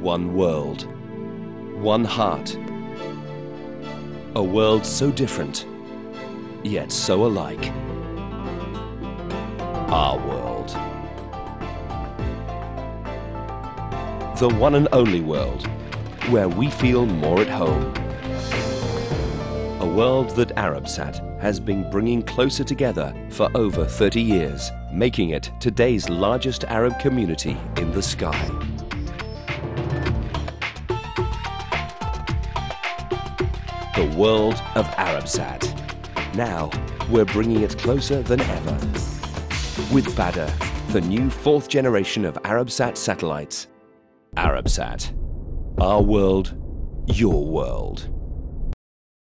One world, one heart. A world so different, yet so alike. Our world. The one and only world, where we feel more at home. A world that Arabsat has been bringing closer together for over 30 years, making it today's largest Arab community in the sky. The world of Arabsat. Now, we're bringing it closer than ever. With Badr, the new fourth generation of Arabsat satellites. Arabsat. Our world, your world.